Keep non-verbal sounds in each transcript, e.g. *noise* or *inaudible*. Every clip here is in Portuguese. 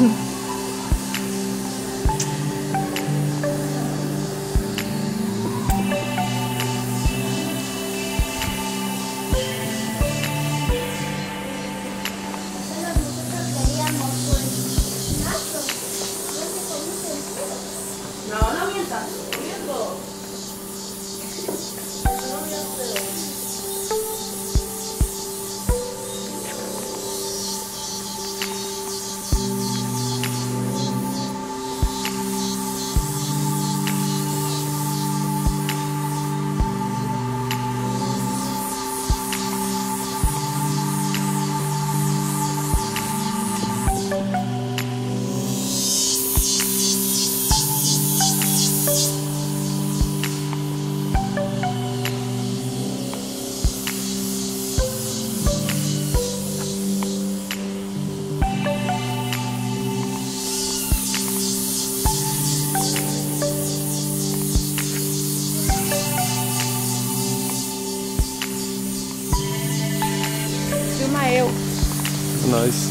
Mm-hmm. *laughs* Nós.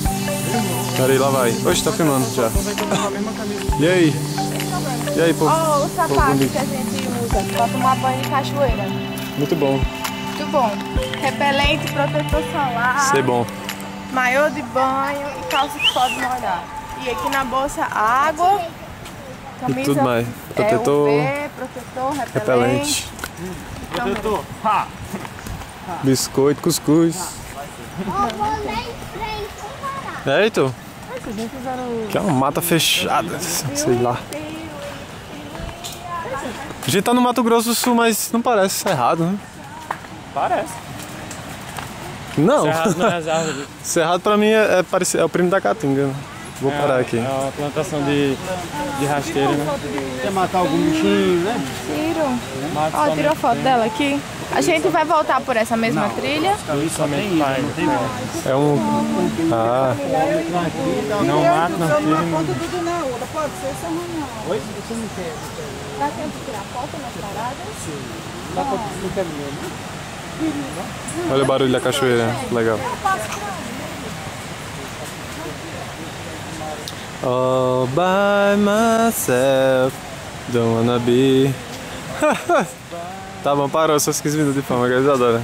Peraí, lá vai. Oxe, tá filmando já. E aí? E aí, pô? Ó, o sapato que a gente usa pra tomar banho em cachoeira. Muito bom. Muito bom. Repelente, protetor solar, Ser bom. maiô de banho e calça que pode molhar. E aqui na bolsa, água, camisa, tudo mais. é, Protetor, UV, protetor, repelente. Repelente. Protetor. Biscoito, cuscuz. É, Heitor? Que é uma mata fechada, sei lá. A gente tá no Mato Grosso do Sul, mas não parece Cerrado, né? Parece. Não. Cerrado não é as árvores. Cerrado pra mim é, é, parecido, é o primo da Caatinga. né? Vou parar aqui. É uma plantação de, de rasteira, né? Quer matar algum bichinho, né? Tiro. Ó, tirou foto dela aqui. A gente vai voltar por essa mesma trilha. somente pai. É um. Ah, Não mata, não tira, não. Dá tempo de tirar foto nas paradas? olha o barulho da cachoeira. Legal. All by myself, don't wanna be. *laughs* tá bom, parou, só 15 minutos de fama, que eles adoram.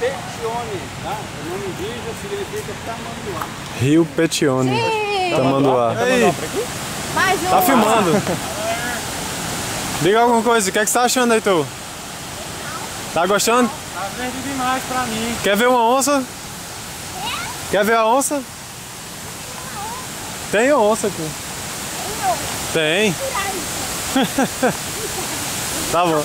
Petione, tá? O nome indígena significa tamanduá. Rio Petione, Tamanduá. Aí, Mais um. tá filmando. Diga alguma coisa, o que, é que você tá achando aí, tu? Tá gostando? Tá verde demais pra mim. Quer ver uma onça? Quer ver a onça? Tem onça aqui. Tem. *laughs* tá bom.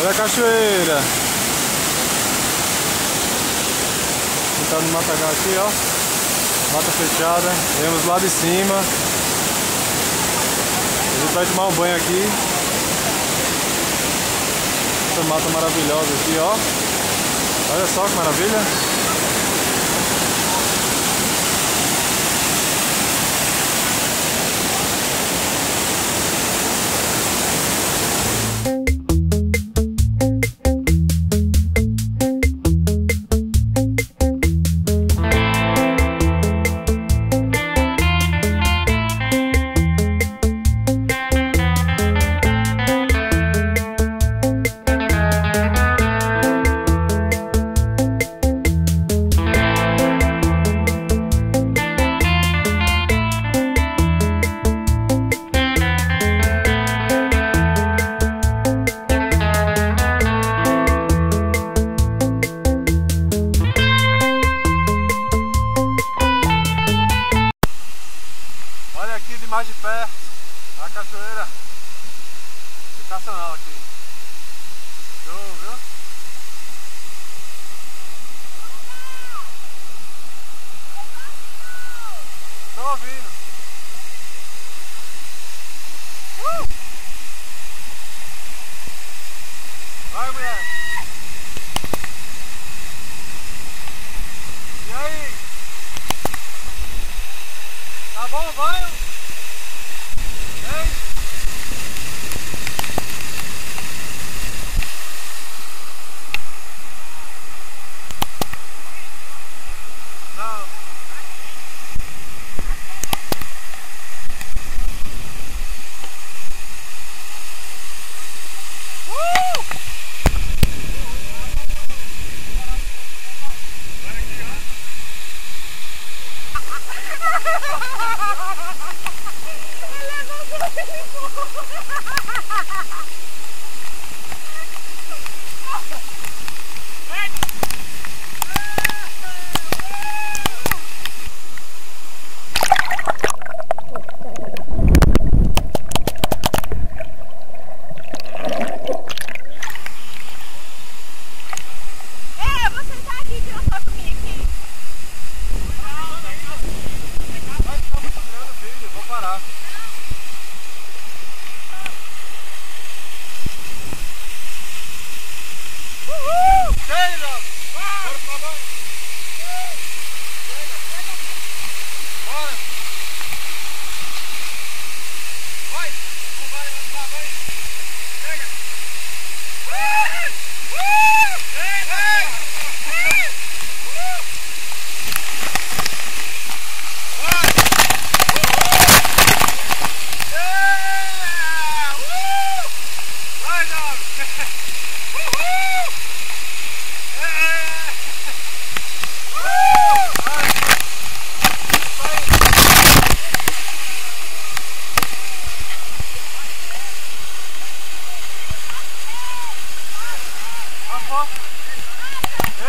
Olha a cachoeira. Tá no matagal aqui, ó. Mata fechada. Vemos lá de cima. A gente vai tomar um banho aqui. Essa mata maravilhosa aqui, ó. Olha só que maravilha. Woo! Ha ha ha! inteiras, por favor.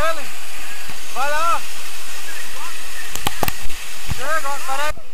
ele. Vai lá. Chega, caralho.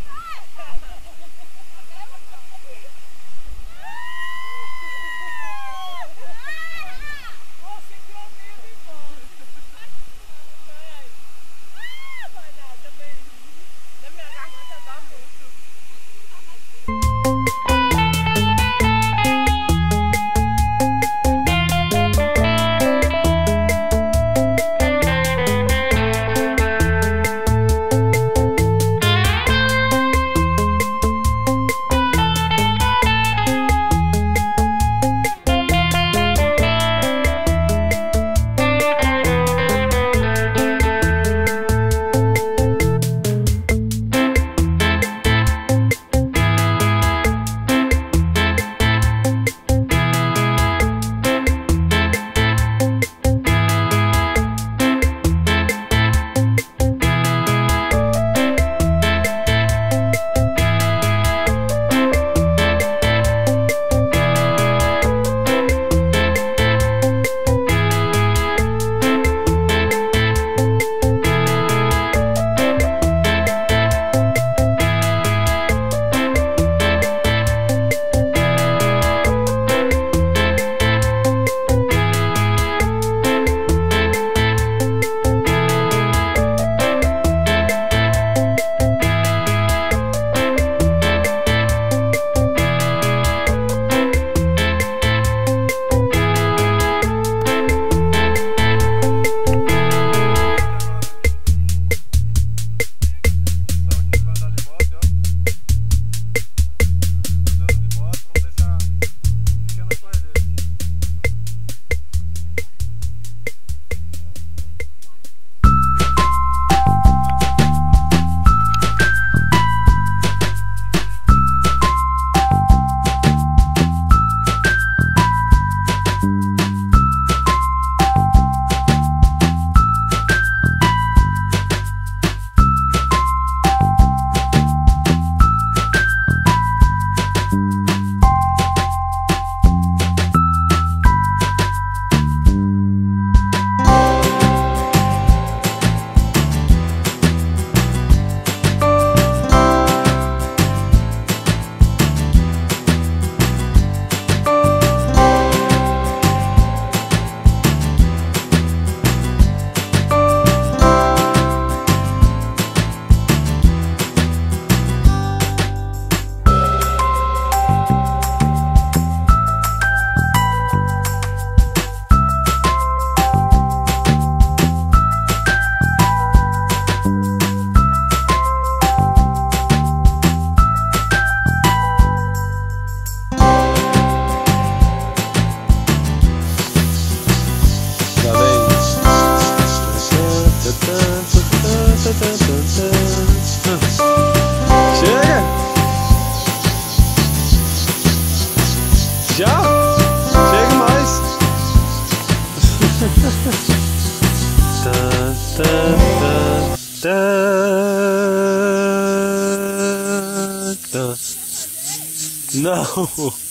Não! *laughs*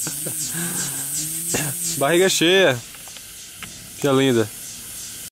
Barriga cheia. Que linda.